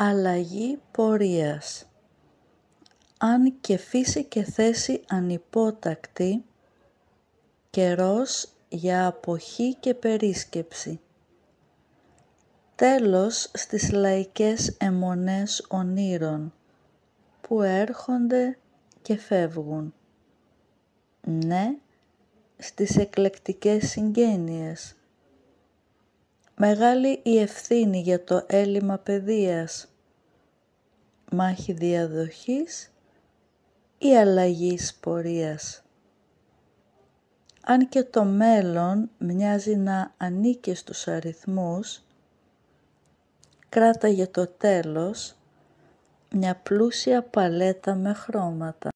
αλλαγή πορείας. Αν και φύση και θέση ανυπότακτη, καιρός για αποχή και περίσκεψη. Τέλος στις λαϊκές αιμονές ονείρων, που έρχονται και φεύγουν. Ναι, στις εκλεκτικές συγγένειες. Μεγάλη η ευθύνη για το έλλειμμα παιδείας. Μάχη διαδοχής ή αλλαγής πορείας. Αν και το μέλλον μοιάζει να ανήκει στους αριθμούς, κράτα για το τέλος μια πλούσια παλέτα με χρώματα.